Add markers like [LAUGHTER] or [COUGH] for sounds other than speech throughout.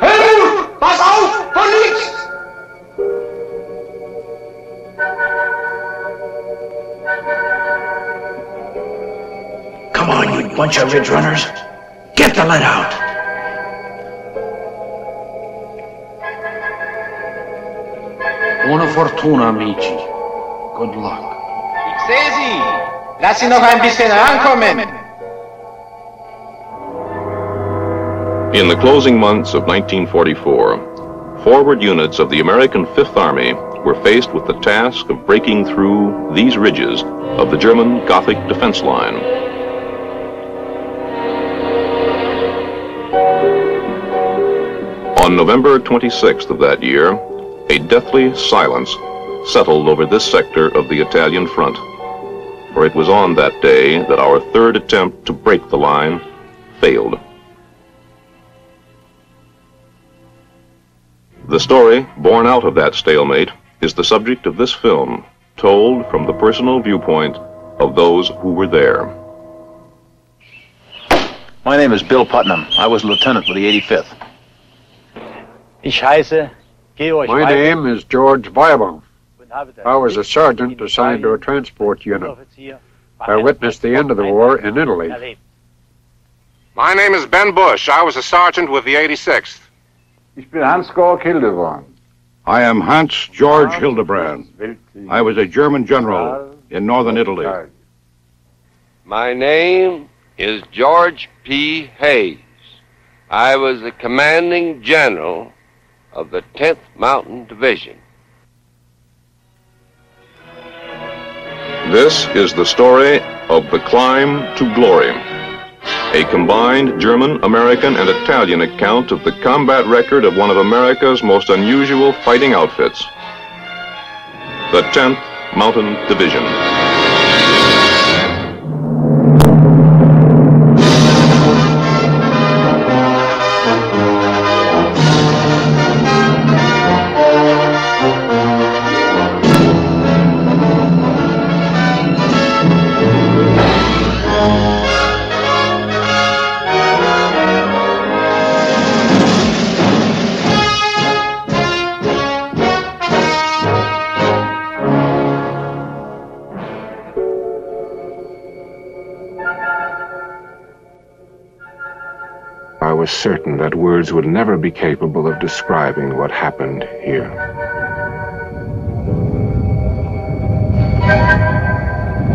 Helmut! Pass auf! Von links! Come on, you bunch of ridge runners. Get the lead out. Buona fortuna, amici. Good luck. Ich sehe Sie. Lass sie noch ein bisschen rankommen. In the closing months of 1944, forward units of the American Fifth Army were faced with the task of breaking through these ridges of the German Gothic defense line. On November 26th of that year, a deathly silence settled over this sector of the Italian front, for it was on that day that our third attempt to break the line failed. The story, born out of that stalemate, is the subject of this film, told from the personal viewpoint of those who were there. My name is Bill Putnam. I was a lieutenant with the 85th. Ich heiße Georg My name is George Weibel. und habe das I was a sergeant assigned to a transport unit. I witnessed the end of the war in Italy. My name is Ben Bush. I was a sergeant with the 86th. Ich bin Hans-Georg Hildebrand. I am Hans George Hildebrand. I was a German general in northern Italy. My name is George P. Hays. I was the commanding general of the 10th Mountain Division. This is the story of the climb to glory. A combined German, American, and Italian account of the combat record of one of America's most unusual fighting outfits. The 10th Mountain Division. Words would never be capable of describing what happened here.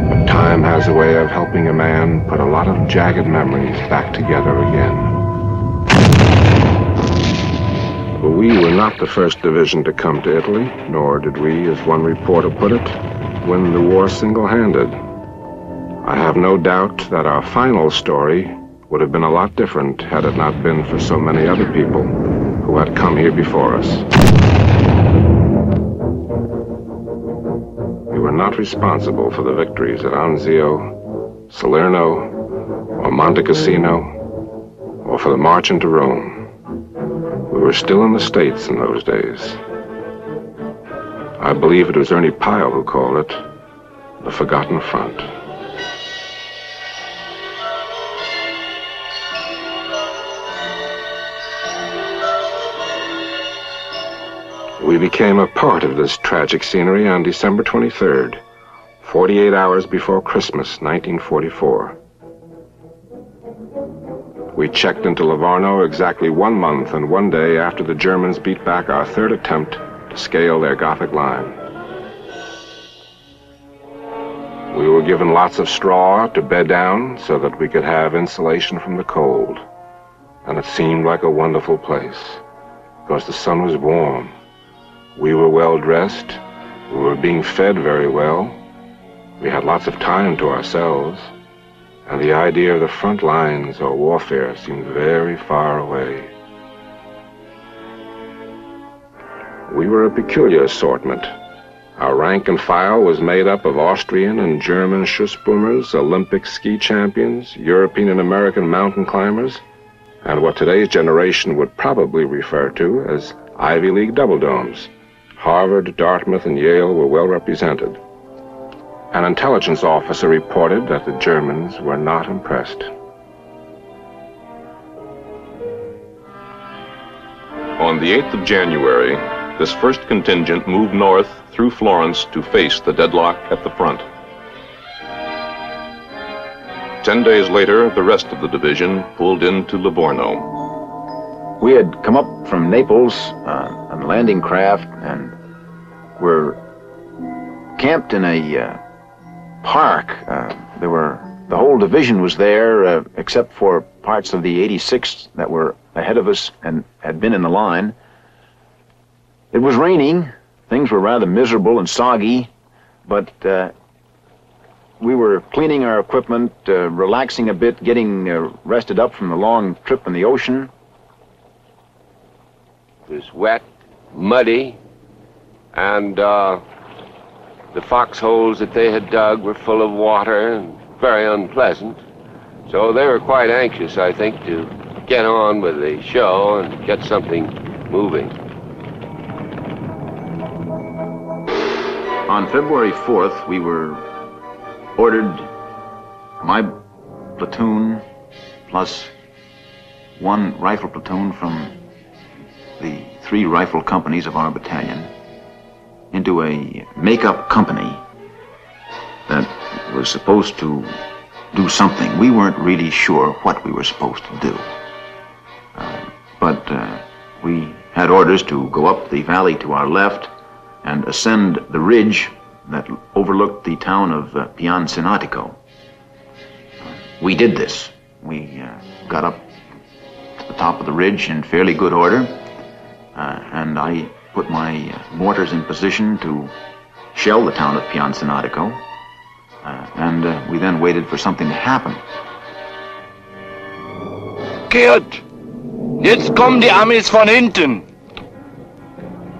But time has a way of helping a man put a lot of jagged memories back together again. We were not the first division to come to Italy, nor did we, as one reporter put it, win the war single-handed. I have no doubt that our final story would have been a lot different had it not been for so many other people who had come here before us. We were not responsible for the victories at Anzio, Salerno, or Monte Cassino, or for the march into Rome. We were still in the States in those days. I believe it was Ernie Pyle who called it the Forgotten Front. We became a part of this tragic scenery on December 23rd, 48 hours before Christmas, 1944. We checked into Livorno exactly one month and one day after the Germans beat back our third attempt to scale their Gothic line. We were given lots of straw to bed down so that we could have insulation from the cold. And it seemed like a wonderful place because the sun was warm. We were well dressed. We were being fed very well. We had lots of time to ourselves. And the idea of the front lines or warfare seemed very far away. We were a peculiar assortment. Our rank and file was made up of Austrian and German Schussboomers, Olympic ski champions, European and American mountain climbers, and what today's generation would probably refer to as Ivy League double domes. Harvard, Dartmouth, and Yale were well represented. An intelligence officer reported that the Germans were not impressed. On the 8th of January, this first contingent moved north through Florence to face the deadlock at the front. Ten days later, the rest of the division pulled into Livorno. We had come up from Naples uh, on landing craft and were camped in a uh, park. Uh, there were the whole division was there, uh, except for parts of the 86th that were ahead of us and had been in the line. It was raining. Things were rather miserable and soggy, but uh, we were cleaning our equipment, uh, relaxing a bit, getting rested up from the long trip in the ocean. It was wet, muddy, and uh, the foxholes that they had dug were full of water and very unpleasant. So they were quite anxious, I think, to get on with the show and get something moving. On February 4th, we were ordered, my platoon plus one rifle platoon from the three rifle companies of our battalion into a make-up company that was supposed to do something. We weren't really sure what we were supposed to do. Uh, but uh, we had orders to go up the valley to our left and ascend the ridge that overlooked the town of uh, Pianosinatico. We did this. We uh, got up to the top of the ridge in fairly good order, and I put my uh, mortars in position to shell the town of Pianosinatico, uh, and uh, we then waited for something to happen. Gerd, jetzt kommen die Amis von hinten.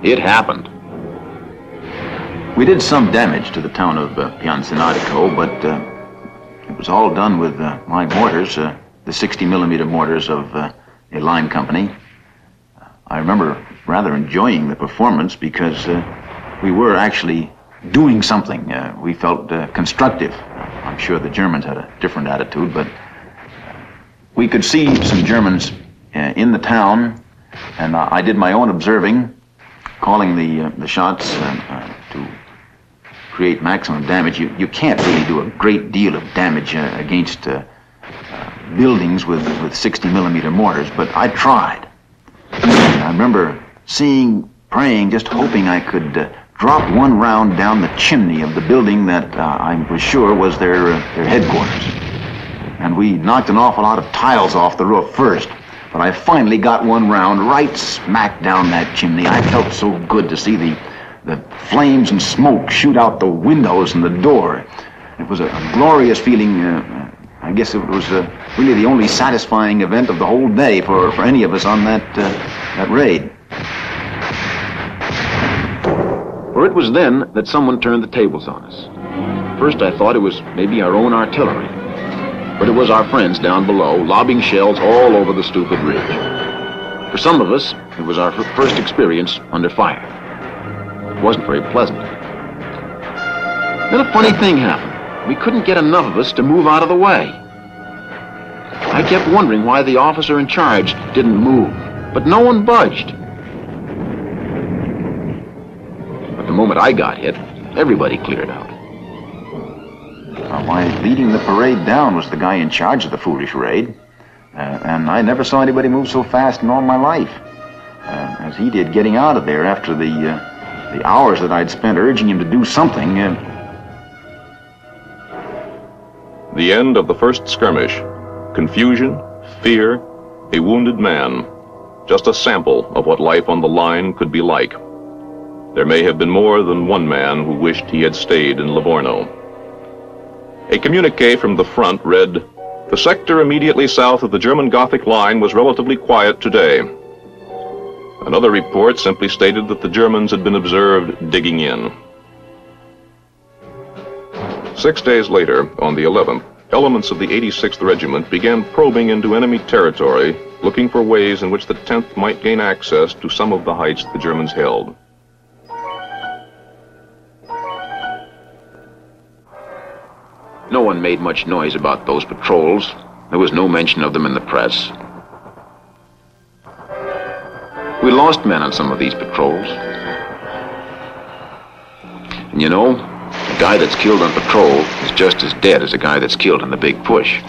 It happened. We did some damage to the town of uh, Pianosinatico, but uh, it was all done with uh, my mortars, uh, the 60 millimeter mortars of uh, a line company. I remember rather enjoying the performance because uh, we were actually doing something. Uh, we felt uh, constructive. I'm sure the Germans had a different attitude, but we could see some Germans uh, in the town, and I did my own observing, calling the uh, the shots uh, to create maximum damage. You you can't really do a great deal of damage against buildings with with 60 millimeter mortars, but I tried. I remember seeing, praying, just hoping I could uh, drop one round down the chimney of the building that uh, I was sure was their uh, their headquarters. And we knocked an awful lot of tiles off the roof first. But I finally got one round right smack down that chimney. I felt so good to see the, the flames and smoke shoot out the windows and the door. It was a, a glorious feeling. I guess it was uh, really the only satisfying event of the whole day for, for any of us on that, uh, that raid. For it was then that someone turned the tables on us. First, I thought it was maybe our own artillery. But it was our friends down below, lobbing shells all over the stupid ridge. For some of us, it was our first experience under fire. It wasn't very pleasant. Then a funny thing happened. We couldn't get enough of us to move out of the way. I kept wondering why the officer in charge didn't move, but no one budged. But the moment I got hit, everybody cleared out. Uh, why, leading the parade down was the guy in charge of the foolish raid. Uh, and I never saw anybody move so fast in all my life uh, as he did getting out of there after the, uh, the hours that I'd spent urging him to do something. Uh, The end of the first skirmish. Confusion, fear, a wounded man. Just a sample of what life on the line could be like. There may have been more than one man who wished he had stayed in Livorno. A communique from the front read, The sector immediately south of the German Gothic line was relatively quiet today. Another report simply stated that the Germans had been observed digging in. Six days later, on the 11th, elements of the 86th Regiment began probing into enemy territory, looking for ways in which the 10th might gain access to some of the heights the Germans held. No one made much noise about those patrols. There was no mention of them in the press. We lost men on some of these patrols. And you know, a guy that's killed on patrol is just as dead as a guy that's killed in the big push.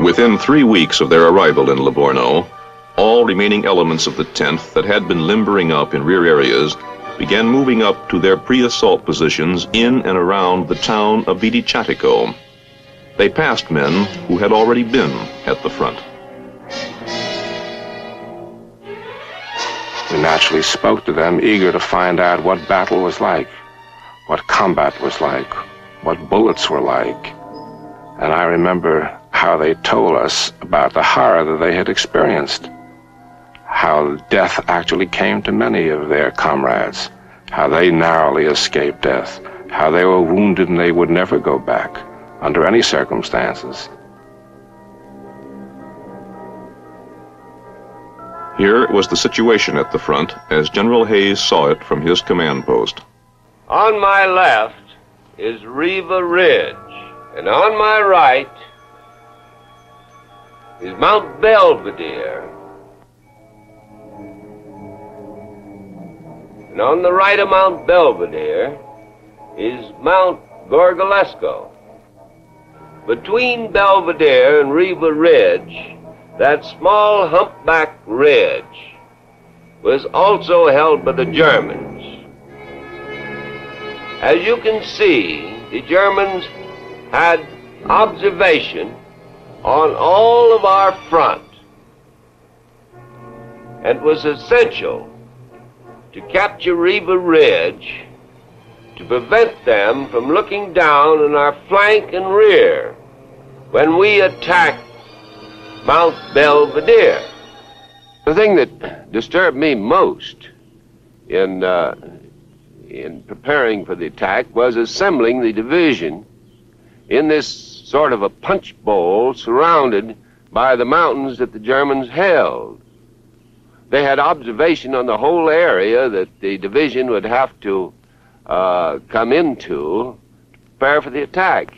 Within three weeks of their arrival in Livorno, all remaining elements of the 10th that had been limbering up in rear areas began moving up to their pre-assault positions in and around the town of Vidiciatico. They passed men who had already been at the front. We naturally spoke to them, eager to find out what battle was like, what combat was like, what bullets were like. And I remember how they told us about the horror that they had experienced, how death actually came to many of their comrades, how they narrowly escaped death, how they were wounded and they would never go back under any circumstances. Here was the situation at the front as General Hays saw it from his command post. On my left is Riva Ridge, and on my right is Mount Belvedere. And on the right of Mount Belvedere is Mount Gorgolesco. Between Belvedere and Riva Ridge, that small humpback ridge was also held by the Germans. As you can see, the Germans had observation on all of our front. And it was essential to capture Riva Ridge to prevent them from looking down on our flank and rear when we attacked Mount Belvedere. The thing that disturbed me most in, uh, in preparing for the attack was assembling the division in this sort of a punch bowl surrounded by the mountains that the Germans held. They had observation on the whole area that the division would have to uh, come into to prepare for the attack.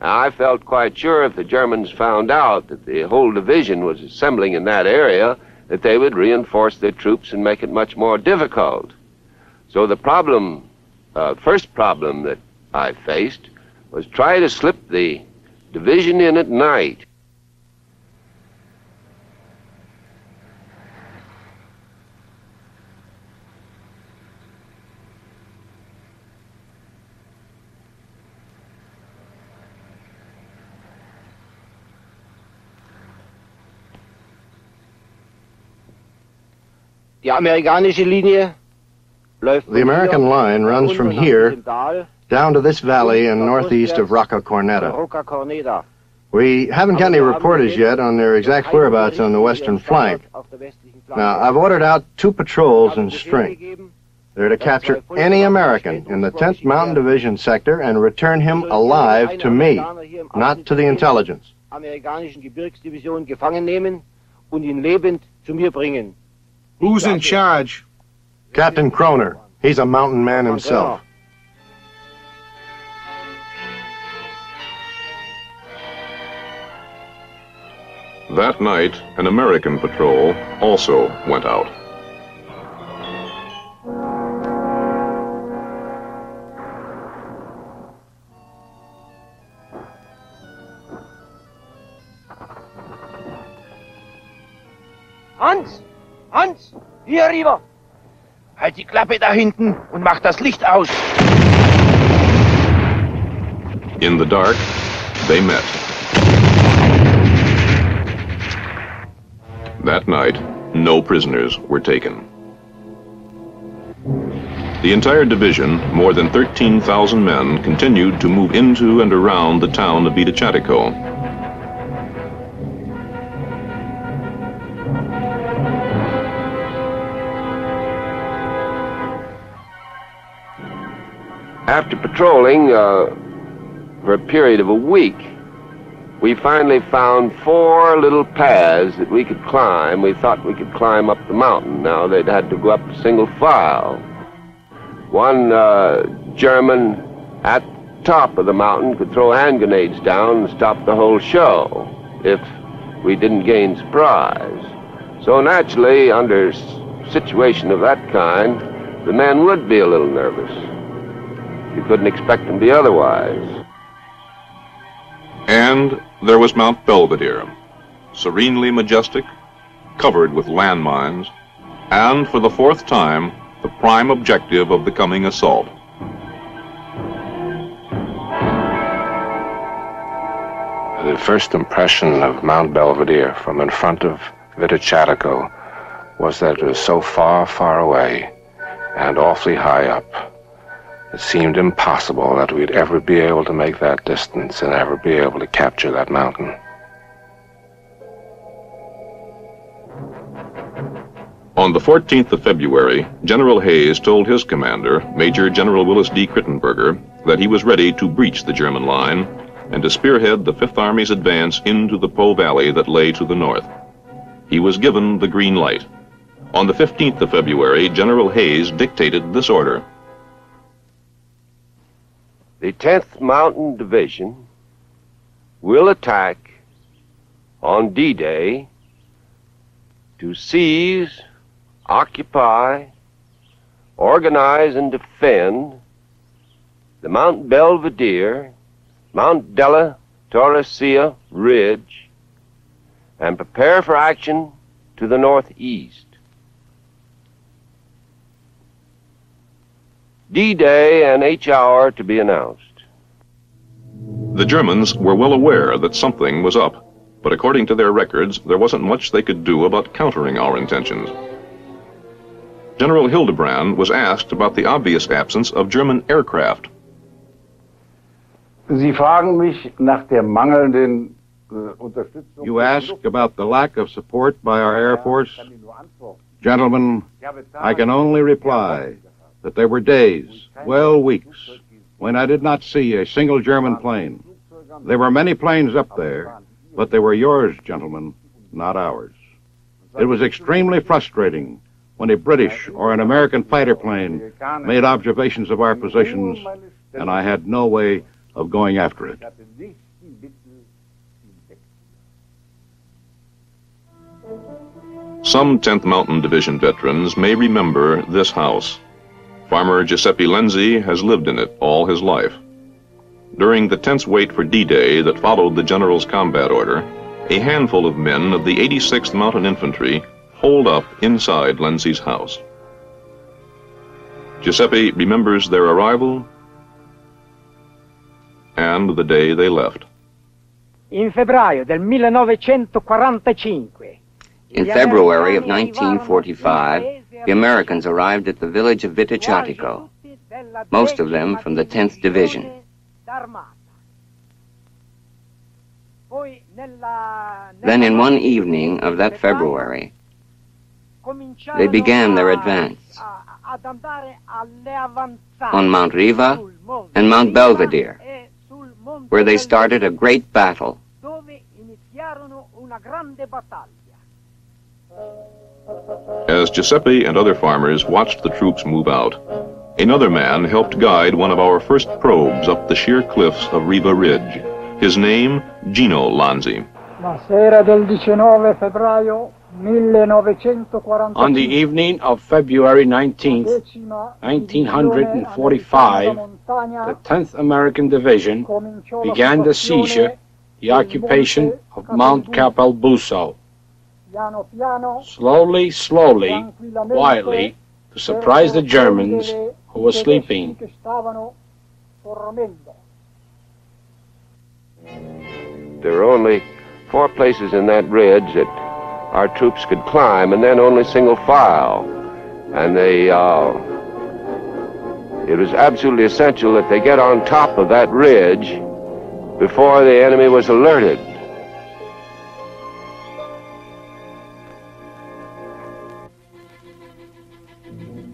I felt quite sure if the Germans found out that the whole division was assembling in that area, that they would reinforce their troops and make it much more difficult. So the problem, uh, first problem that I faced was try to slip the division in at night. Die amerikanische Linie läuft The American line runs from here down to this valley in northeast of Rocca Cornetta. Corneta. We haven't got any reporters yet on their exact whereabouts on the western flank. Now, I've ordered out two patrols in string. They're to capture any American in the 10th Mountain Division sector and return him alive to me, not to the intelligence. amerikanischen Gebirgsdivision gefangen nehmen und ihn lebend zu mir bringen. Who's in charge? Captain Kroner. He's a mountain man himself. That night, an American patrol also went out. Hans! Hans! Hier rüber! Halt die Klappe da hinten und mach das Licht aus! In the dark, they met. That night, no prisoners were taken. The entire division, more than 13,000 men, continued to move into and around the town of Vidiciatico. After patrolling uh, for a period of a week, we finally found four little paths that we could climb. We thought we could climb up the mountain. Now they'd had to go up single file. One uh, German at top of the mountain could throw hand grenades down and stop the whole show if we didn't gain surprise. So naturally, under a situation of that kind, the men would be a little nervous. You couldn't expect them to be otherwise. And there was Mount Belvedere, serenely majestic, covered with landmines, and for the fourth time, the prime objective of the coming assault. The first impression of Mount Belvedere from in front of Vidiciatico was that it was so far, far away and awfully high up. It seemed impossible that we'd ever be able to make that distance and ever be able to capture that mountain. On the 14th of February, General Hays told his commander, Major General Willis D. Crittenberger, that he was ready to breach the German line and to spearhead the Fifth Army's advance into the Po Valley that lay to the north. He was given the green light. On the 15th of February, General Hays dictated this order. The 10th Mountain Division will attack on D-Day to seize, occupy, organize, and defend the Mount Belvedere, Mount Della Torraccia Ridge, and prepare for action to the northeast. D-Day and H hour to be announced. The Germans were well aware that something was up, but according to their records, there wasn't much they could do about countering our intentions. General Hildebrand was asked about the obvious absence of German aircraft. Sie fragen mich nach der mangelnden äh, Unterstützung. You ask about the lack of support by our Air Force? Gentlemen, I can only reply that there were days, well, weeks, when I did not see a single German plane. There were many planes up there, but they were yours, gentlemen, not ours. It was extremely frustrating when a British or an American fighter plane made observations of our positions, and I had no way of going after it. Some 10th Mountain Division veterans may remember this house. Farmer Giuseppe Lenzi has lived in it all his life. During the tense wait for D-Day that followed the General's combat order, a handful of men of the 86th Mountain Infantry holed up inside Lenzi's house. Giuseppe remembers their arrival and the day they left. In febbraio del 1945. In February of 1945, the Americans arrived at the village of Vidiciatico, most of them from the 10th Division. Then in one evening of that February, they began their advance on Mount Riva and Mount Belvedere, where they started a great battle. As Giuseppe and other farmers watched the troops move out, another man helped guide one of our first probes up the sheer cliffs of Riva Ridge. His name, Gino Lanzi. La sera del 19 febbraio 1945. On the evening of February 19, 1945, the 10th American Division began the seizure, the occupation of Mount Cappel Buso. Slowly, slowly, quietly, to surprise the Germans who were sleeping. There were only four places in that ridge that our troops could climb, and then only single file. And they, uh, it was absolutely essential that they get on top of that ridge before the enemy was alerted.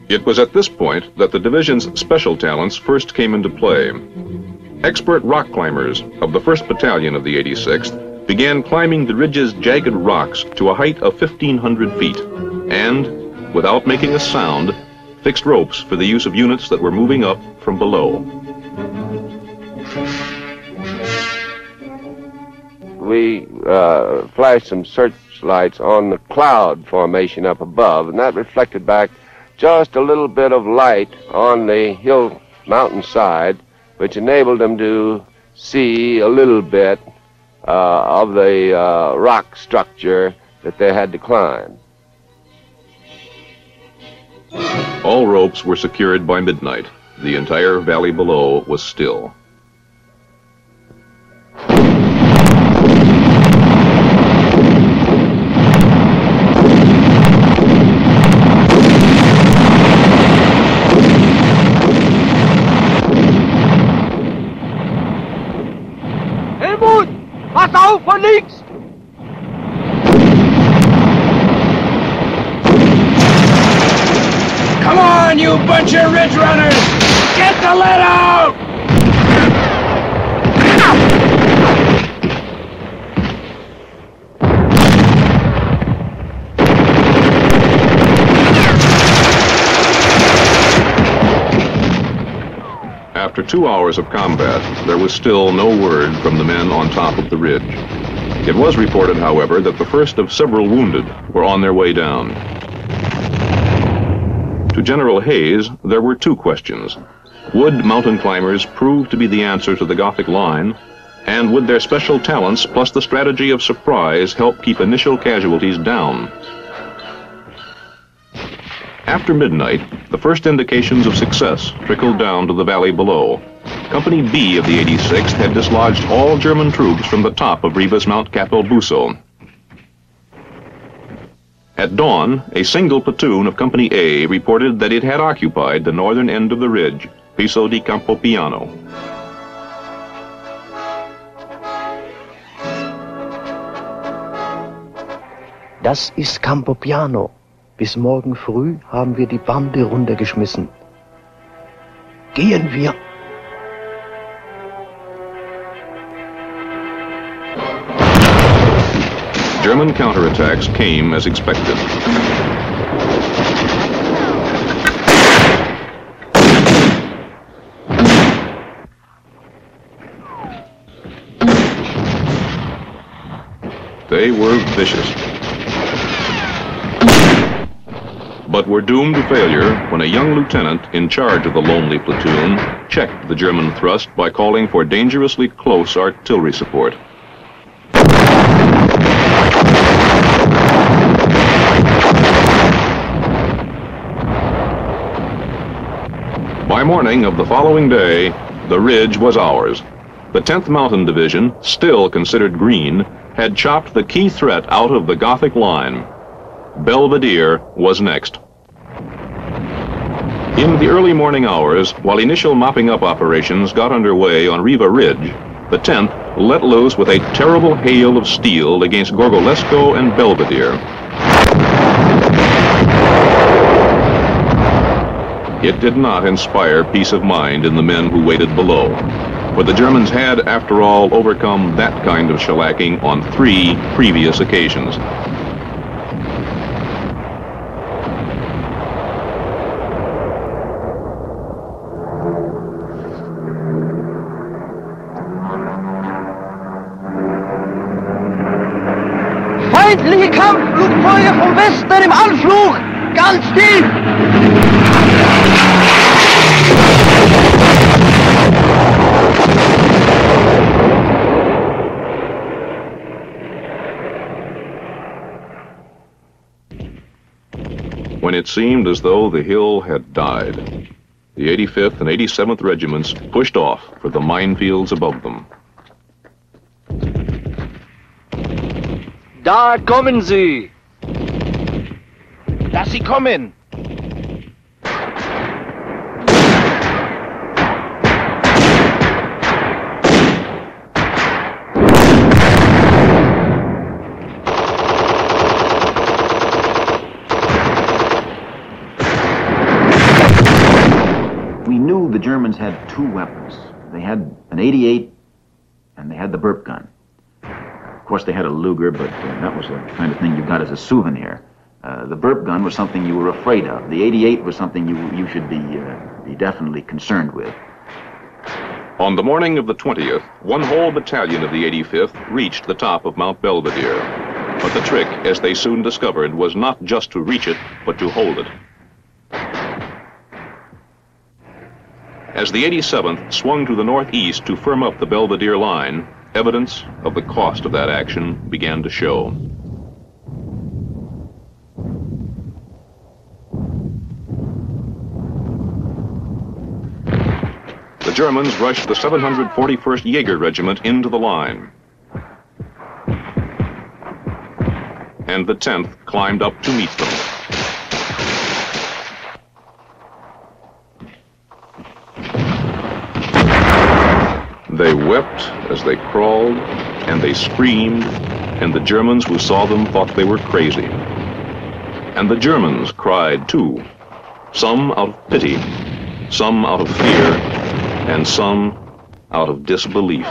It was at this point that the division's special talents first came into play. Expert rock climbers of the 1st Battalion of the 86th began climbing the ridge's jagged rocks to a height of 1,500 feet and, without making a sound, fixed ropes for the use of units that were moving up from below. We uh, flashed some searchlights on the cloud formation up above, and that reflected back just a little bit of light on the hill mountainside, which enabled them to see a little bit uh, of the uh, rock structure that they had to climb. All ropes were secured by midnight. The entire valley below was still. Helmut! Pass auf von links! Come on, you bunch of ridge runners! Get the lead out! After two hours of combat, there was still no word from the men on top of the ridge. It was reported, however, that the first of several wounded were on their way down. To General Hays, there were two questions. Would mountain climbers prove to be the answer to the Gothic line? And would their special talents plus the strategy of surprise help keep initial casualties down? After midnight, the first indications of success trickled down to the valley below. Company B of the 86th had dislodged all German troops from the top of Rivas Mount Capel Cappel Buso. At dawn, a single platoon of Company A reported that it had occupied the northern end of the ridge, Pizzo di Campopiano. Das ist Campopiano. Bis morgen früh haben wir die Bande runtergeschmissen. Gehen wir. German counterattacks came as expected. They were vicious. But were doomed to failure when a young lieutenant in charge of the lonely platoon checked the German thrust by calling for dangerously close artillery support. Morning of the following day, the ridge was ours. The 10th Mountain Division, still considered green, had chopped the key threat out of the Gothic line. Belvedere was next. In the early morning hours, while initial mopping up operations got underway on Riva Ridge, the 10th let loose with a terrible hail of steel against Gorgolesco and Belvedere. It did not inspire peace of mind in the men who waited below, for the Germans had, after all, overcome that kind of shellacking on three previous occasions. Feindliche Kampfflugzeuge vom Westen im Anflug! Ganz tief! When it seemed as though the hill had died, the 85th and 87th regiments pushed off for the minefields above them. Da kommen sie! Lass sie kommen! We knew the Germans had two weapons. They had an 88 and they had the burp gun. Of course, they had a Luger, but uh, that was the kind of thing you got as a souvenir. Uh, the burp gun was something you were afraid of. The 88 was something you you should be uh, be definitely concerned with. On the morning of the 20th, one whole battalion of the 85th reached the top of Mount Belvedere. But the trick, as they soon discovered, was not just to reach it, but to hold it. As the 87th swung to the northeast to firm up the Belvedere line, evidence of the cost of that action began to show. The Germans rushed the 741st Jaeger Regiment into the line. And the 10th climbed up to meet them. They wept as they crawled, and they screamed, and the Germans who saw them thought they were crazy. And the Germans cried too, some out of pity, some out of fear, and some out of disbelief.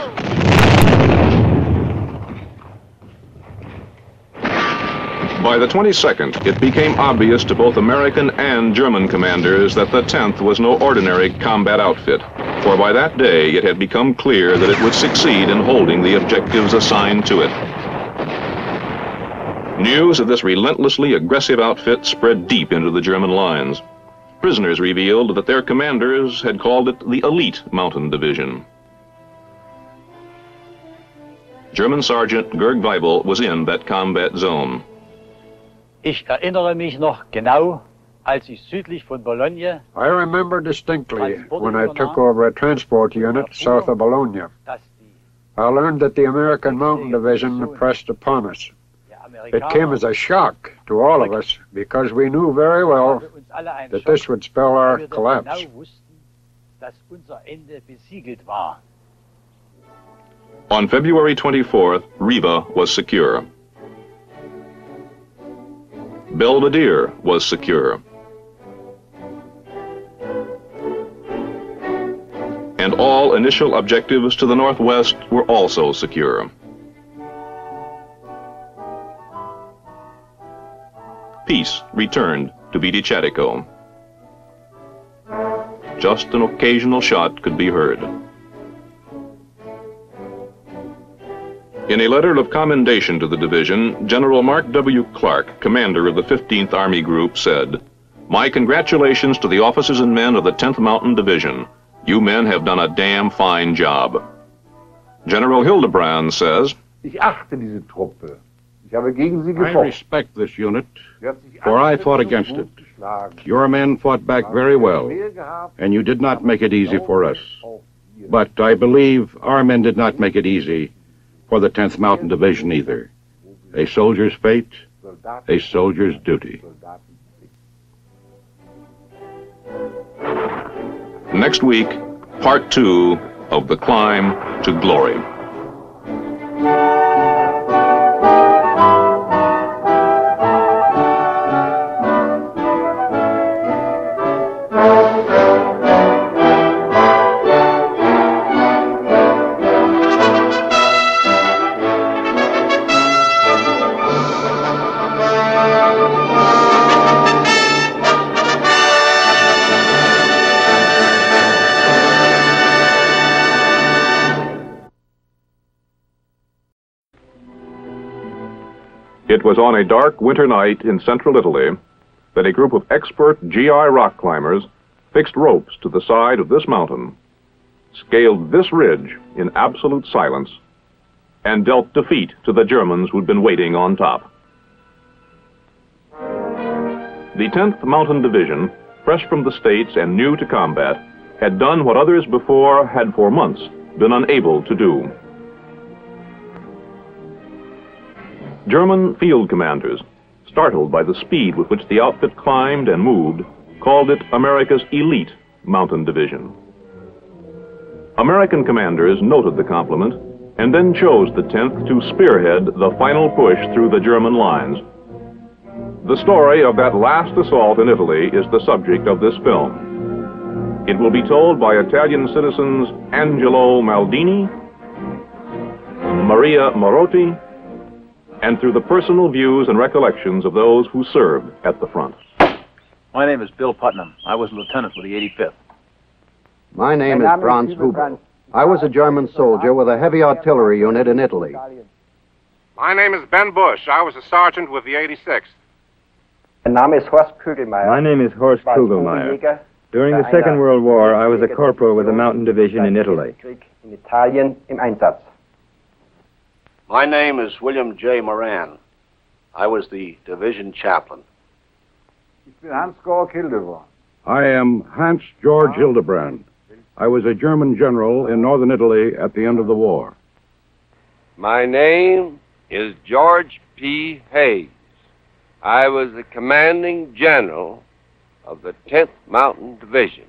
By the 22nd, it became obvious to both American and German commanders that the 10th was no ordinary combat outfit, for by that day it had become clear that it would succeed in holding the objectives assigned to it. News of this relentlessly aggressive outfit spread deep into the German lines. Prisoners revealed that their commanders had called it the Elite Mountain Division. German Sergeant Georg Weibel was in that combat zone. Ich erinnere mich noch genau, als ich südlich von Bologna I remember distinctly when I took over a transport unit south of Bologna. I learned that the American Mountain Division pressed upon us. It came as a shock to all of us because we knew very well that this would spell our weil wir doch collapse. genau wussten, dass unser Ende besiegelt war. On February 24th, Riva was secure. Belvedere was secure. And all initial objectives to the northwest were also secure. Peace returned to Vidiciatico. Just an occasional shot could be heard. In a letter of commendation to the division, General Mark W. Clark, commander of the 15th Army Group, said, My congratulations to the officers and men of the 10th Mountain Division. You men have done a damn fine job. General Hildebrand says, Ich achte diese Truppe. Ich habe gegen sie I respect this unit, Sie hat sich for I fought against it. Your men fought back very well, and you did not make it easy for us. But I believe our men did not make it easy for the 10th Mountain Division either. A soldier's fate, a soldier's duty. Next week, part two of The Climb to Glory. It was on a dark winter night in central Italy that a group of expert GI rock climbers fixed ropes to the side of this mountain, scaled this ridge in absolute silence, and dealt defeat to the Germans who'd been waiting on top. The 10th Mountain Division, fresh from the States and new to combat, had done what others before had for months been unable to do. German field commanders, startled by the speed with which the outfit climbed and moved, called it America's elite mountain division. American commanders noted the compliment and then chose the 10th to spearhead the final push through the German lines. The story of that last assault in Italy is the subject of this film. It will be told by Italian citizens Angelo Maldini, Maria Morotti, and through the personal views and recollections of those who served at the front. My name is Bill Putnam. I was a lieutenant with the 85th. My name Mein is Name ist Franz Huber. I was a German soldier with a heavy artillery unit in Italy. My name is Ben Bush. I was a sergeant with the 86th. My name is Horst Kugelmeier. My name is Horst Kugelmeier. During the Second World War, I was a corporal with the Mountain Division in Italy. In Italien im Einsatz. My name is William J. Moran. I was the division chaplain. Hans-Georg Hildebrand. I am Hans Georg Hildebrand. I was a German general in northern Italy at the end of the war. My name is George P. Hays. I was the commanding general of the 10th Mountain Division.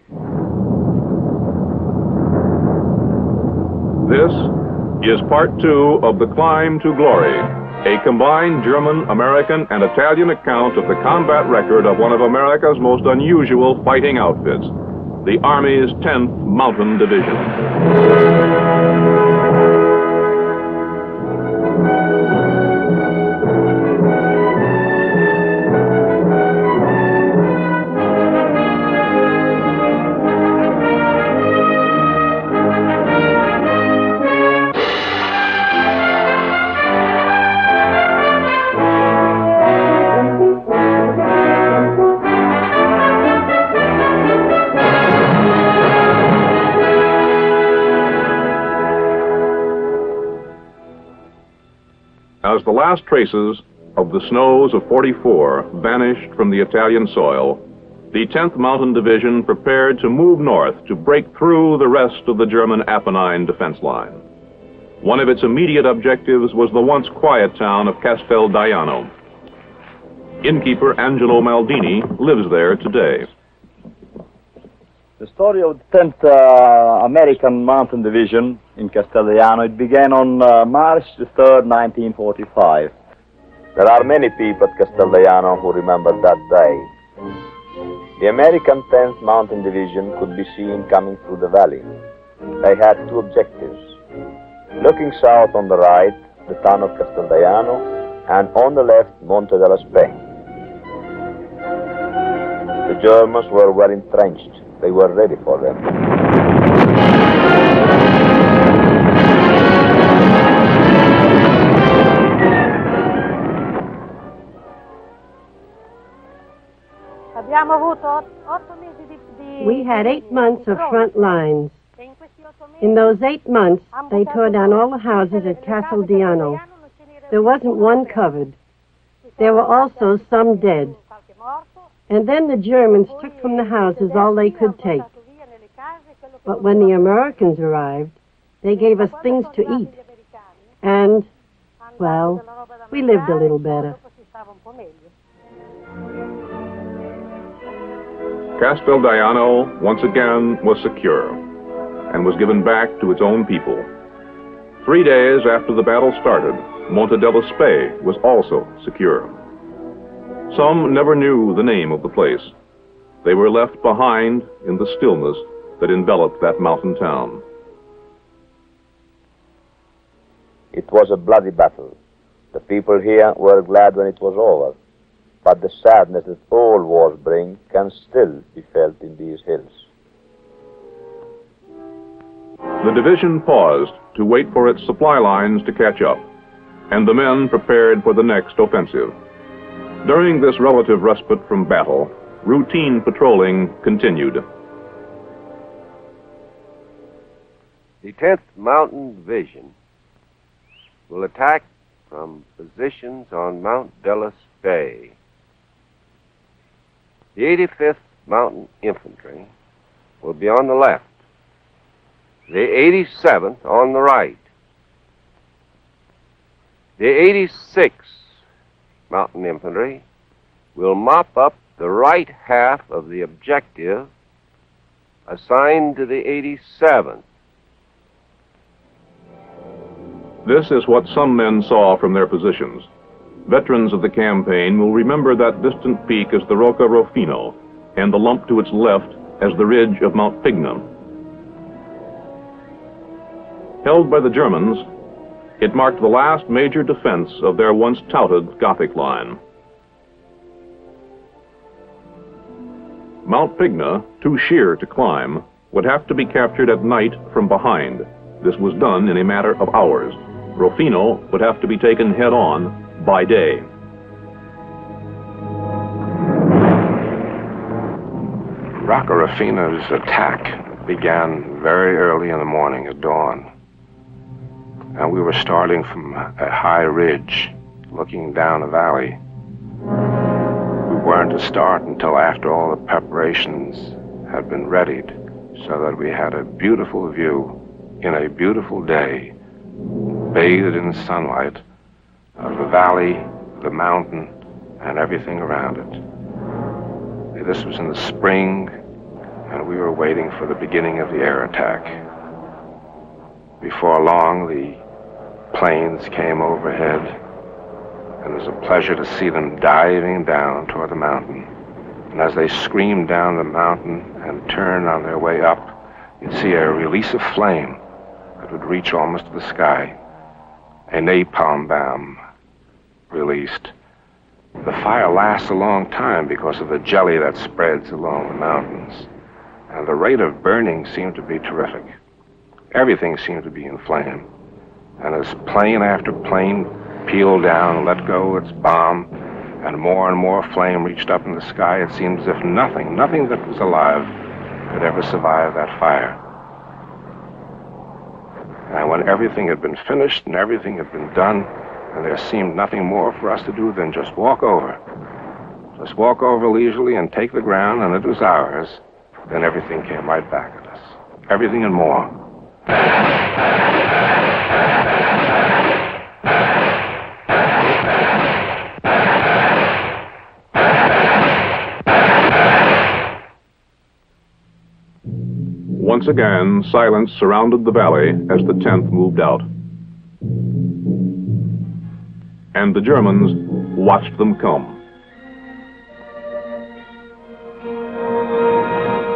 This is part two of The Climb to Glory, a combined German, American, and Italian account of the combat record of one of America's most unusual fighting outfits, the Army's 10th Mountain Division. Last traces of the snows of 44 vanished from the Italian soil, the 10th Mountain Division prepared to move north to break through the rest of the German Apennine defense line. One of its immediate objectives was the once quiet town of Castel d'Aiano. Innkeeper Angelo Maldini lives there today. The story of the 10th uh, American Mountain Division in Castel d'Aiano, it began on uh, March the 3rd, 1945. There are many people at Castel d'Aiano who remember that day. The American 10th Mountain Division could be seen coming through the valley. They had two objectives. Looking south on the right, the town of Castel d'Aiano, and on the left, Monte della Spe. The Germans were well entrenched. They were ready for them. We had eight months of front lines. In those eight months, they tore down all the houses at Castel d'Aiano. There wasn't one covered. There were also some dead. And then the Germans took from the houses all they could take. But when the Americans arrived, they gave us things to eat. And, well, we lived a little better. Castel d'Aiano once again was secure and was given back to its own people. Three days after the battle started, Monte della Spe was also secure. Some never knew the name of the place. They were left behind in the stillness that enveloped that mountain town. It was a bloody battle. The people here were glad when it was over. But the sadness that all wars bring can still be felt in these hills. The division paused to wait for its supply lines to catch up, and the men prepared for the next offensive. During this relative respite from battle, routine patrolling continued. The 10th Mountain Division will attack from positions on Mount della Spe. The 85th Mountain Infantry will be on the left. The 87th on the right. The 86th Mountain Infantry will mop up the right half of the objective assigned to the 87th. This is what some men saw from their positions. Veterans of the campaign will remember that distant peak as the Rocca Roffeno and the lump to its left as the ridge of Mount Pigna. Held by the Germans, it marked the last major defense of their once touted Gothic line. Mount Pigna, too sheer to climb, would have to be captured at night from behind. This was done in a matter of hours. Roffeno would have to be taken head on by day. Rocca Roffeno's attack began very early in the morning at dawn. And we were starting from a high ridge looking down a valley. We weren't to start until after all the preparations had been readied so that we had a beautiful view in a beautiful day, bathed in sunlight of the valley, the mountain, and everything around it. This was in the spring, and we were waiting for the beginning of the air attack. Before long, the planes came overhead, and it was a pleasure to see them diving down toward the mountain. And as they screamed down the mountain and turned on their way up, you'd see a release of flame that would reach almost to the sky. A napalm bomb released. The fire lasts a long time because of the jelly that spreads along the mountains. And the rate of burning seemed to be terrific. Everything seemed to be in flame. And as plane after plane peeled down let go its bomb, and more and more flame reached up in the sky, it seemed as if nothing, nothing that was alive, could ever survive that fire. And when everything had been finished and everything had been done, and there seemed nothing more for us to do than just walk over. Just walk over leisurely and take the ground, and it was ours. Then everything came right back at us. Everything and more. Once again, silence surrounded the valley as the 10th moved out. And the Germans watched them come.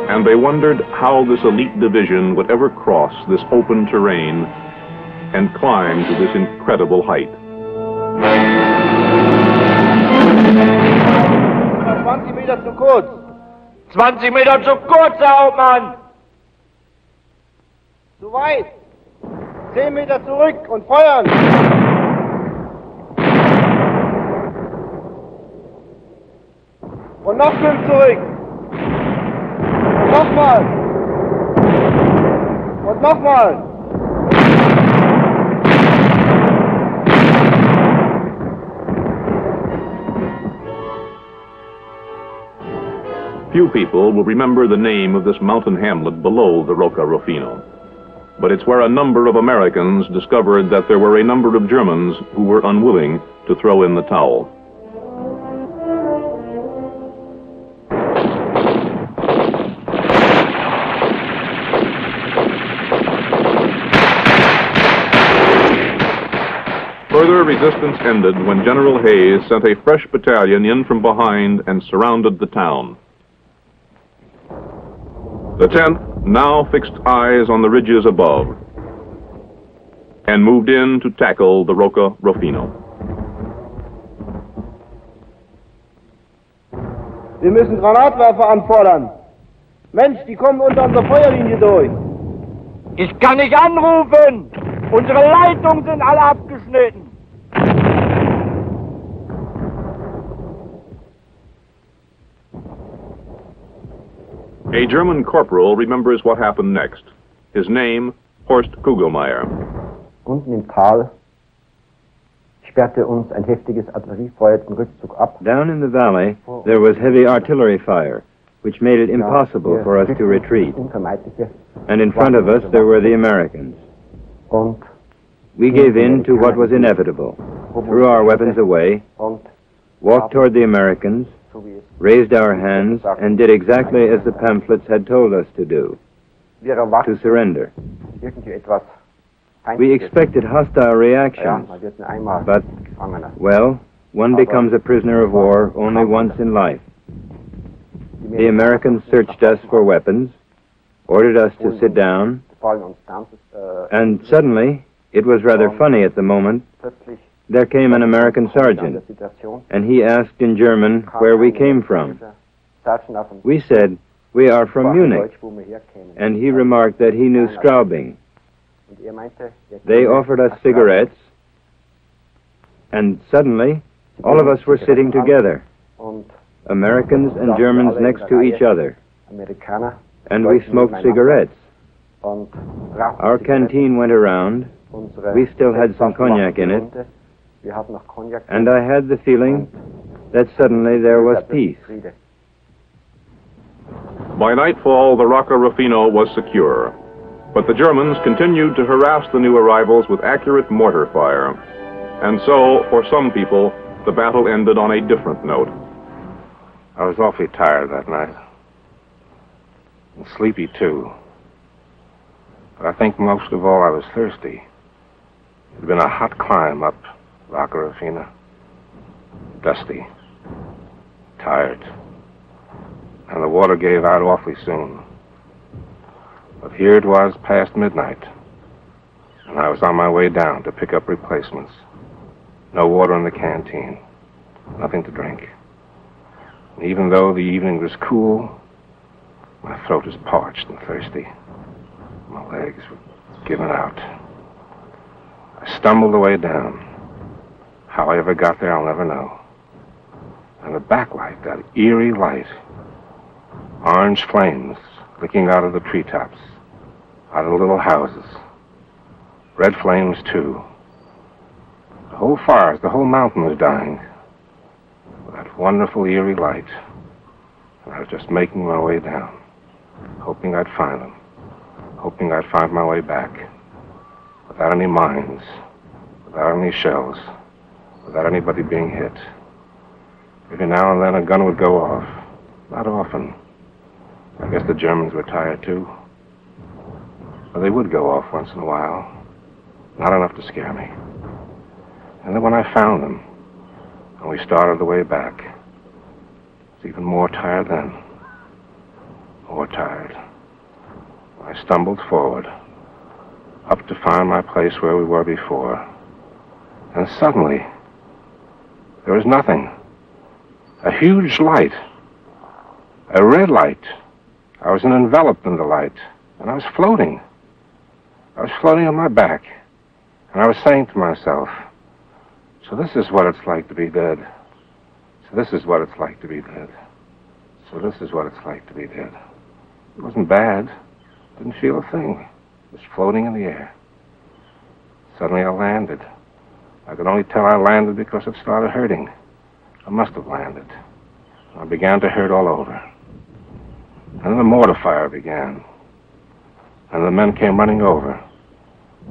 And they wondered how this elite division would ever cross this open terrain and climb to this incredible height. 20 Meter zu kurz. 20 Meter zu kurz, Herr Hauptmann. Zu weit. 10 Meter zurück und feuern. Und noch fünf zurück. Und nochmal. Und nochmal. Few people will remember the name of this mountain hamlet below the Rocca Roffeno. But it's where a number of Americans discovered that there were a number of Germans who were unwilling to throw in the towel. Resistance ended when General Hays sent a fresh battalion in from behind and surrounded the town. The 10th now fixed eyes on the ridges above and moved in to tackle the Rocca Roffeno. Wir müssen Granatwerfer anfordern. Mensch, die kommen unter unserer Feuerlinie durch. Ich kann nicht anrufen. Unsere Leitungen sind alle abgeschnitten. A German corporal remembers what happened next. His name, Horst Kugelmeier. Unten im Tal sperrte uns ein heftiges Artilleriefeuer den Rückzug ab. Down in the valley, oh. there was heavy artillery fire, which made it impossible for us to retreat. And in front of us, there were the Americans. We gave in to what was inevitable, threw our weapons away, walked toward the Americans, raised our hands, and did exactly as the pamphlets had told us to do. To surrender. We expected hostile reactions, but, well, one becomes a prisoner of war only once in life. The Americans searched us for weapons, ordered us to sit down, and suddenly, it was rather funny at the moment, there came an American sergeant, and he asked in German where we came from. We said, We are from Munich. And he remarked that he knew Straubing. They offered us cigarettes, and suddenly, all of us were sitting together, Americans and Germans next to each other. And we smoked cigarettes. Our canteen went around. We still had some cognac in it. And I had the feeling that suddenly there was peace. By nightfall, the Rocca Roffeno was secure, but the Germans continued to harass the new arrivals with accurate mortar fire. And so, for some people, the battle ended on a different note. I was awfully tired that night. And sleepy, too. But I think most of all I was thirsty. It had been a hot climb up Rocca Roffeno. Dusty. Tired. And the water gave out awfully soon. But here it was past midnight. And I was on my way down to pick up replacements. No water in the canteen. Nothing to drink. And even though the evening was cool, my throat was parched and thirsty. My legs were giving out. I stumbled the way down. How I ever got there, I'll never know. And the backlight, that eerie light, orange flames licking out of the treetops, out of the little houses, red flames, too. The whole forest, the whole mountain was dying with that wonderful, eerie light. And I was just making my way down, hoping I'd find them, hoping I'd find my way back, without any mines, without any shells without anybody being hit. Every now and then a gun would go off. Not often. I guess the Germans were tired too. But they would go off once in a while. Not enough to scare me. And then when I found them, and we started the way back, I was even more tired then. More tired. I stumbled forward, up to find my place where we were before. And suddenly, there was nothing. A huge light. A red light. I was enveloped in the light, and I was floating. I was floating on my back, and I was saying to myself, so this is what it's like to be dead. So this is what it's like to be dead. So this is what it's like to be dead. It wasn't bad. Didn't feel a thing. Was floating in the air. Suddenly I landed. I could only tell I landed because it started hurting. I must have landed. I began to hurt all over. And then the mortar fire began. And the men came running over,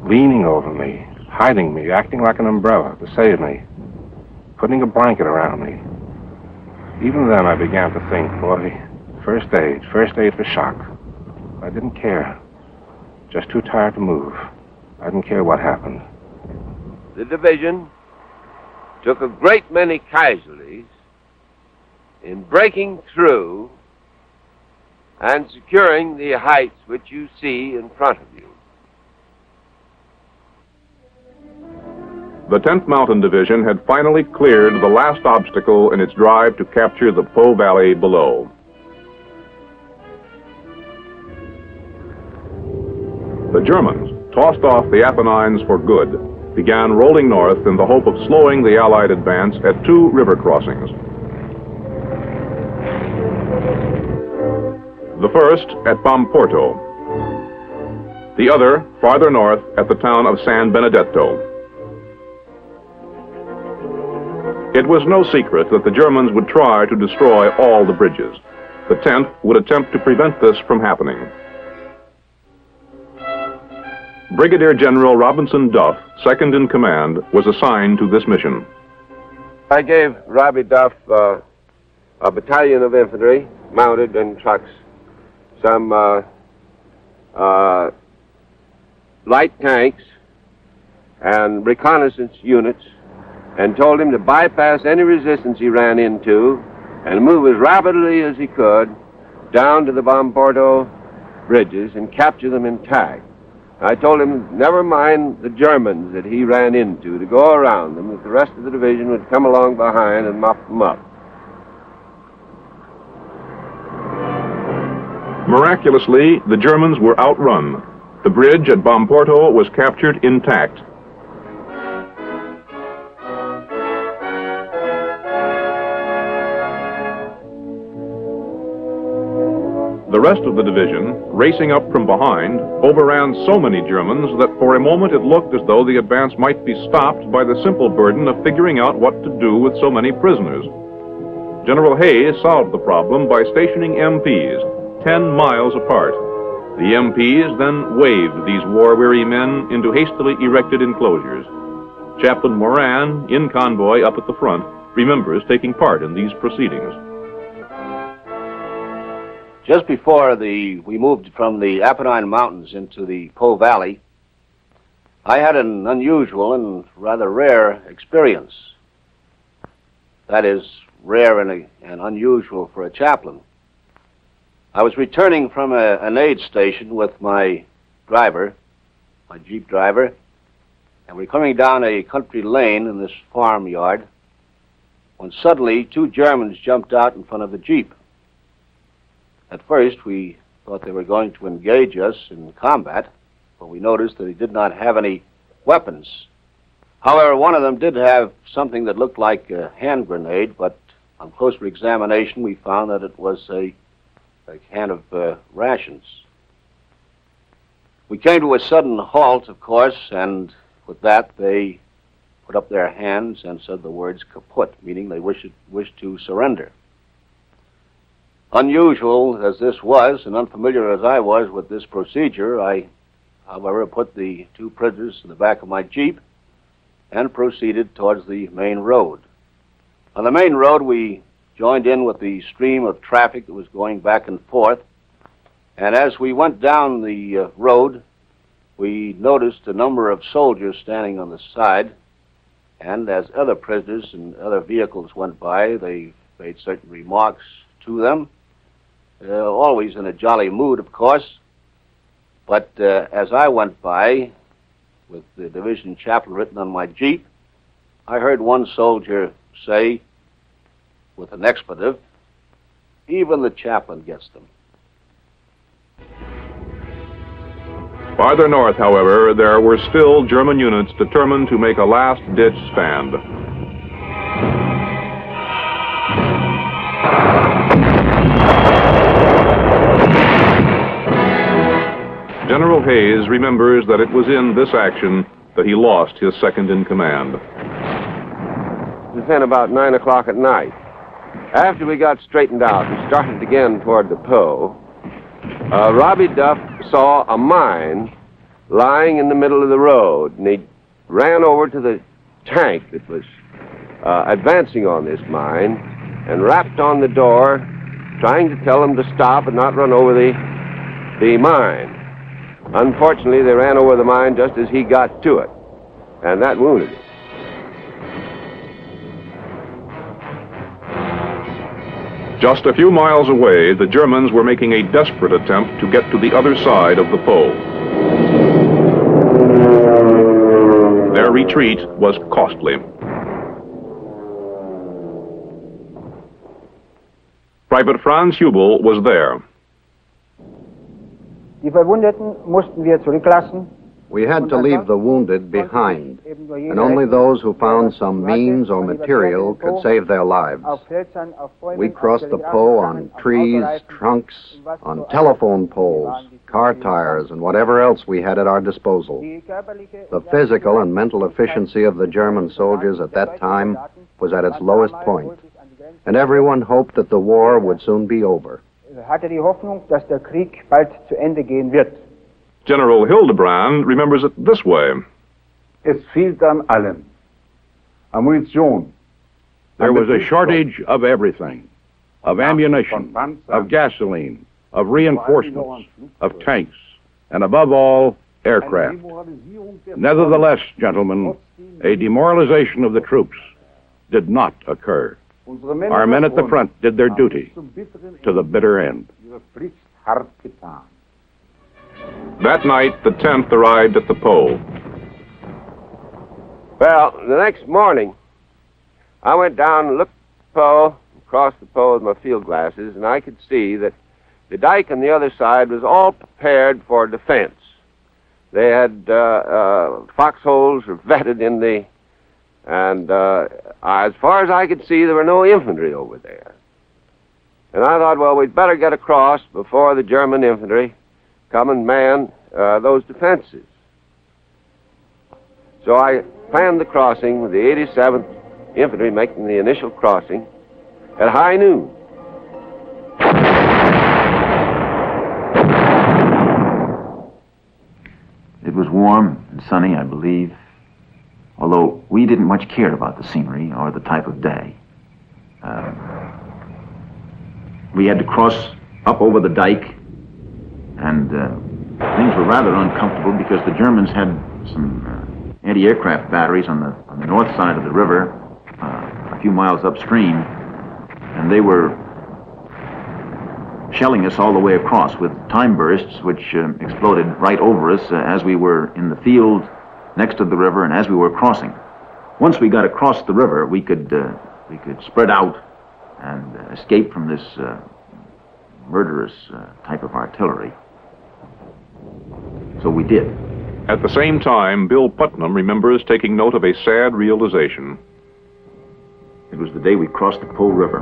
leaning over me, hiding me, acting like an umbrella to save me, putting a blanket around me. Even then, I began to think, boy, first aid, first aid for shock. I didn't care. Just too tired to move. I didn't care what happened the division took a great many casualties in breaking through and securing the heights which you see in front of you. The 10th Mountain Division had finally cleared the last obstacle in its drive to capture the Po Valley below. The Germans tossed off the Apennines for good began rolling north in the hope of slowing the Allied advance at two river crossings. The first at Bomporto, the other farther north at the town of San Benedetto. It was no secret that the Germans would try to destroy all the bridges. The 10th would attempt to prevent this from happening. Brigadier General Robinson Duff, second in command, was assigned to this mission. I gave Robbie Duff uh, a battalion of infantry, mounted in trucks, some uh, uh, light tanks, and reconnaissance units, and told him to bypass any resistance he ran into and move as rapidly as he could down to the Bomporto bridges and capture them intact. I told him, never mind the Germans that he ran into, to go around them, that the rest of the division would come along behind and mop them up. Miraculously, the Germans were outrun. The bridge at Bomporto was captured intact. The rest of the division, racing up from behind, overran so many Germans that for a moment it looked as though the advance might be stopped by the simple burden of figuring out what to do with so many prisoners. General Hays solved the problem by stationing MPs 10 miles apart. The MPs then waved these war-weary men into hastily erected enclosures. Chaplain Moran, in convoy up at the front, remembers taking part in these proceedings. Just before the we moved from the Apennine Mountains into the Po Valley, I had an unusual and rather rare experience. That is, rare and, a, and unusual for a chaplain. I was returning from a, an aid station with my driver, my Jeep driver, and we we're coming down a country lane in this farmyard when suddenly two Germans jumped out in front of the Jeep. At first, we thought they were going to engage us in combat, but we noticed that he did not have any weapons. However, one of them did have something that looked like a hand grenade, but on closer examination, we found that it was a, a can of uh, rations. We came to a sudden halt, of course, and with that, they put up their hands and said the words kaput, meaning they wished, wished to surrender. Unusual as this was, and unfamiliar as I was with this procedure, I, however, put the two prisoners in the back of my Jeep and proceeded towards the main road. On the main road, we joined in with the stream of traffic that was going back and forth, and as we went down the uh, road, we noticed a number of soldiers standing on the side, and as other prisoners and other vehicles went by, they made certain remarks to them uh, always in a jolly mood, of course. But uh, as I went by, with the division chaplain written on my Jeep, I heard one soldier say, with an expletive, even the chaplain gets them. Farther north, however, there were still German units determined to make a last-ditch stand. Hays remembers that it was in this action that he lost his second in command. It was then about 9 o'clock at night. After we got straightened out and started again toward the Po, uh, Robbie Duff saw a mine lying in the middle of the road, and he ran over to the tank that was uh, advancing on this mine and rapped on the door, trying to tell them to stop and not run over the, the mine. Unfortunately, they ran over the mine just as he got to it, and that wounded him. Just a few miles away, the Germans were making a desperate attempt to get to the other side of the Po. Their retreat was costly. Private Franz Hubel was there. Die Verwundeten mussten wir zurücklassen. We had to leave the wounded behind, and only those who found some means or material could save their lives. We crossed the Po on trees, trunks, on telephone poles, car tires, and whatever else we had at our disposal. The physical and mental efficiency of the German soldiers at that time was at its lowest point, and everyone hoped that the war would soon be over hatte die Hoffnung, dass der Krieg bald zu Ende gehen wird. General Hildebrand remembers it this way. Es fehlt an allem. Ammunition. There was a shortage of everything. Of ammunition, of gasoline, of reinforcements, of tanks, and above all, aircraft. Nevertheless, gentlemen, a demoralization of the troops did not occur. Our men at the front did their duty to the bitter end. That night, the 10th arrived at the Po. Well, the next morning, I went down and looked at the Po, across the Po with my field glasses, and I could see that the dike on the other side was all prepared for defense. They had uh, uh, foxholes were [LAUGHS] vetted in the, and uh, as far as I could see, there were no infantry over there. And I thought, well, we'd better get across before the German infantry come and man uh, those defenses. So I planned the crossing with the 87th Infantry making the initial crossing at high noon. It was warm and sunny, I believe, although we didn't much care about the scenery or the type of day. Uh, we had to cross up over the dike, and uh, things were rather uncomfortable because the Germans had some uh, anti-aircraft batteries on the, on the north side of the river, uh, a few miles upstream, and they were shelling us all the way across with time bursts which uh, exploded right over us uh, as we were in the field next to the river and as we were crossing. Once we got across the river, we could, uh, we could spread out and uh, escape from this uh, murderous uh, type of artillery. So we did. At the same time, Bill Putnam remembers taking note of a sad realization. It was the day we crossed the Po River.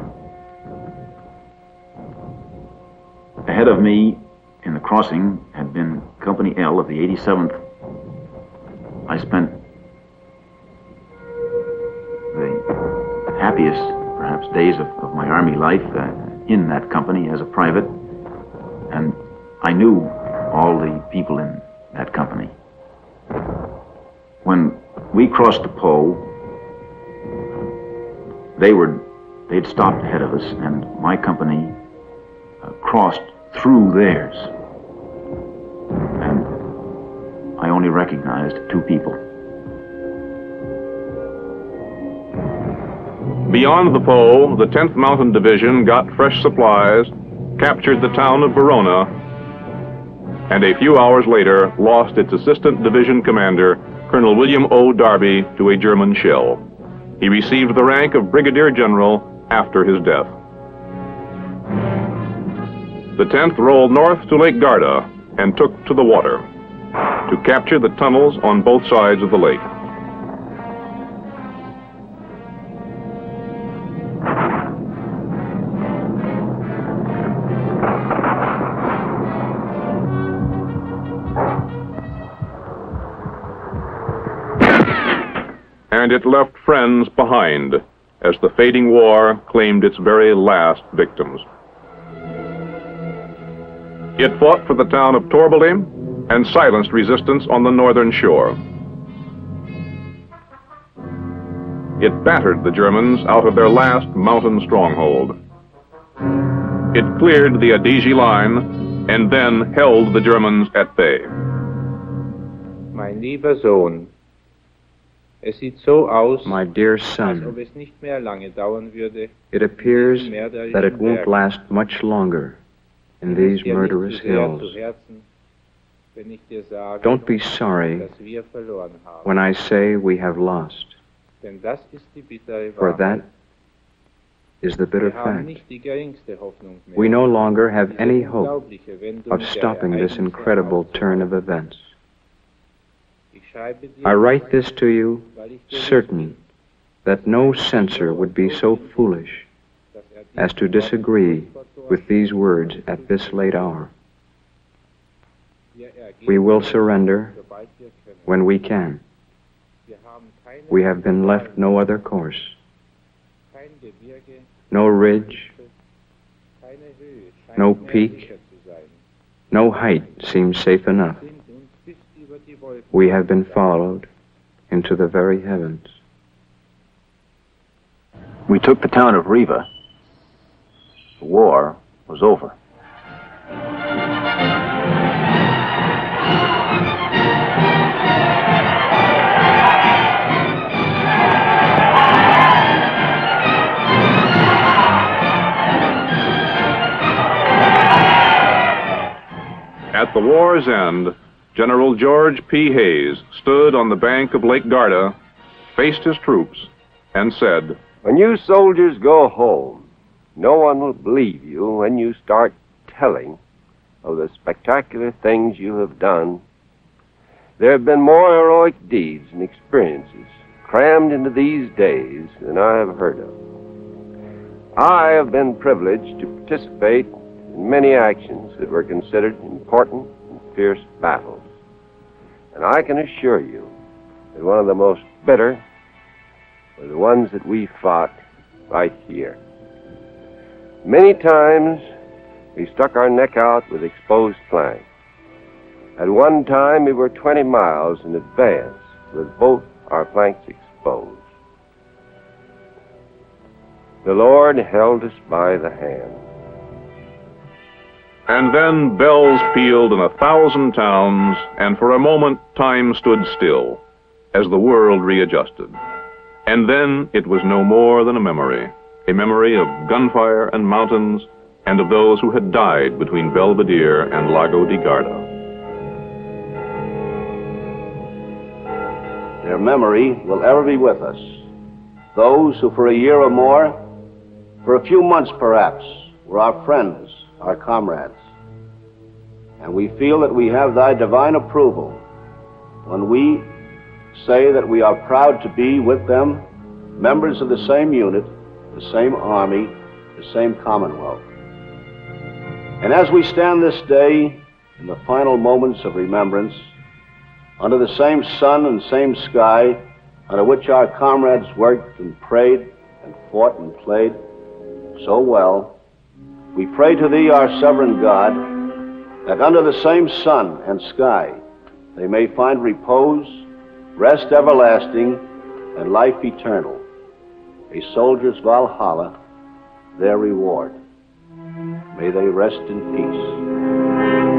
Ahead of me in the crossing had been Company L of the 87th. I spent the happiest, perhaps, days of, of my Army life uh, in that company as a private, and I knew all the people in that company. When we crossed the Po, they were, they'd stopped ahead of us, and my company uh, crossed through theirs. I only recognized two people. Beyond the Po, the 10th Mountain Division got fresh supplies, captured the town of Verona, and a few hours later lost its assistant division commander, Colonel William O. Darby, to a German shell. He received the rank of brigadier general after his death. The 10th rolled north to Lake Garda and took to the water to capture the tunnels on both sides of the lake. And it left friends behind as the fading war claimed its very last victims. It fought for the town of Torbole and silenced resistance on the northern shore. It battered the Germans out of their last mountain stronghold. It cleared the Adige line and then held the Germans at bay. Mein lieber Sohn, es sieht so aus, My dear als son, ob es nicht mehr lange dauern würde, it appears that it won't last much longer in these murderous hills. Don't be sorry when I say we have lost, for that is the bitter fact. We no longer have any hope of stopping this incredible turn of events. I write this to you certain that no censor would be so foolish as to disagree with these words at this late hour. We will surrender when we can. We have been left no other course. No ridge, no peak, no height seems safe enough. We have been followed into the very heavens. We took the town of Riva. The war was over. At the war's end, General George P. Hays stood on the bank of Lake Garda, faced his troops, and said, When you soldiers go home, no one will believe you when you start telling of the spectacular things you have done, there have been more heroic deeds and experiences crammed into these days than I have heard of. I have been privileged to participate many actions that were considered important and fierce battles. And I can assure you that one of the most bitter were the ones that we fought right here. Many times we stuck our neck out with exposed flanks. At one time we were 20 miles in advance with both our flanks exposed. The Lord held us by the hand. And then bells pealed in a thousand towns, and for a moment time stood still as the world readjusted. And then it was no more than a memory, a memory of gunfire and mountains, and of those who had died between Belvedere and Lago di Garda. Their memory will ever be with us. Those who for a year or more, for a few months perhaps, were our friends, our comrades. And we feel that we have thy divine approval when we say that we are proud to be with them, members of the same unit, the same army, the same commonwealth. And as we stand this day in the final moments of remembrance, under the same sun and same sky under which our comrades worked and prayed and fought and played so well, we pray to thee, our sovereign God, that under the same sun and sky they may find repose, rest everlasting, and life eternal, a soldier's Valhalla, their reward. May they rest in peace.